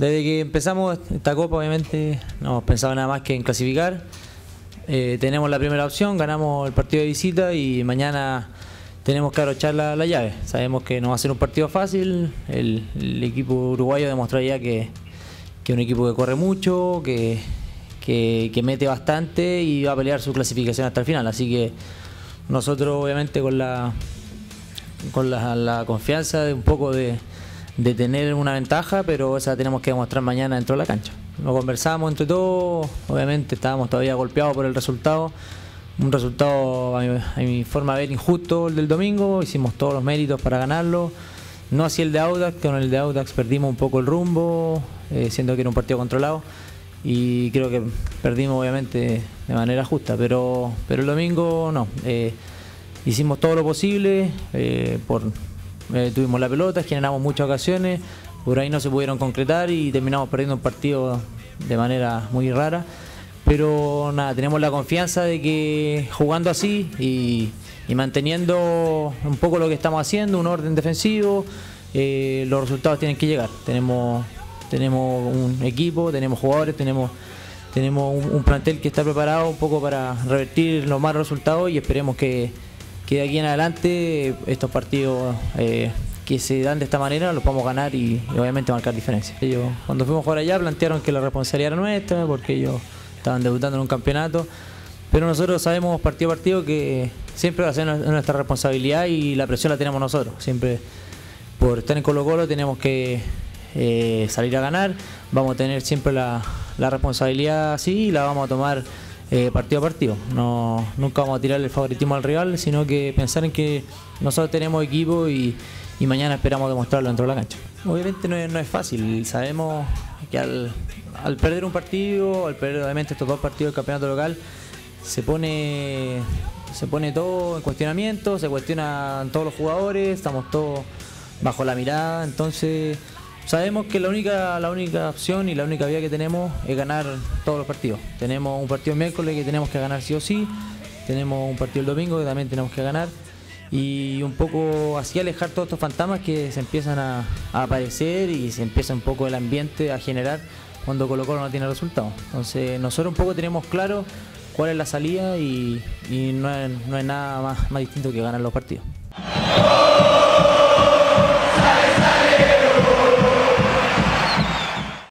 desde que empezamos esta copa obviamente no hemos pensado nada más que en clasificar. Eh, tenemos la primera opción, ganamos el partido de visita y mañana tenemos que arrochar la, llave. Sabemos que no va a ser un partido fácil, el, equipo uruguayo demostró ya que es un equipo que corre mucho, que, mete bastante y va a pelear su clasificación hasta el final. Así que nosotros obviamente con la, con la, confianza de un poco de, tener una ventaja, pero esa tenemos que demostrar mañana dentro de la cancha. Lo conversamos entre todos, obviamente estábamos todavía golpeados por el resultado, un resultado a mi, forma de ver injusto el del domingo, hicimos todos los méritos para ganarlo, no así el de Audax, con el de Audax perdimos un poco el rumbo, eh, siendo que era un partido controlado y creo que perdimos obviamente de manera justa, pero, pero el domingo no. Eh, hicimos todo lo posible, eh, por, eh, tuvimos la pelota, generamos muchas ocasiones, por ahí no se pudieron concretar y terminamos perdiendo un partido de manera muy rara. Pero nada, tenemos la confianza de que jugando así y, manteniendo un poco lo que estamos haciendo, un orden defensivo, los resultados tienen que llegar. Tenemos tenemos un equipo, tenemos jugadores, tenemos, tenemos un, plantel que está preparado un poco para revertir los malos resultados y esperemos que, de aquí en adelante estos partidos eh, que se dan de esta manera los podamos ganar y, obviamente marcar diferencia. Ellos, cuando fuimos a allá plantearon que la responsabilidad era nuestra porque ellos estaban debutando en un campeonato, pero nosotros sabemos partido a partido que siempre va a ser nuestra responsabilidad y la presión la tenemos nosotros. Siempre por estar en Colo Colo tenemos que eh, salir a ganar. Vamos a tener siempre la, responsabilidad así y la vamos a tomar eh, partido a partido. No, nunca vamos a tirar el favoritismo al rival, sino que pensar en que nosotros tenemos equipo y, mañana esperamos demostrarlo dentro de la cancha. Obviamente no es, fácil, sabemos que al, perder un partido, al perder obviamente estos dos partidos del campeonato local, se pone se pone todo en cuestionamiento, se cuestionan todos los jugadores, estamos todos bajo la mirada, entonces Sabemos que la única, la única opción y la única vía que tenemos es ganar todos los partidos. Tenemos un partido el miércoles que tenemos que ganar sí o sí, tenemos un partido el domingo que también tenemos que ganar y un poco así alejar todos estos fantasmas que se empiezan a, aparecer y se empieza un poco el ambiente a generar cuando Colo Colo no tiene resultados. Entonces nosotros un poco tenemos claro cuál es la salida y, no, es, nada más, más distinto que ganar los partidos.